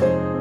Bye.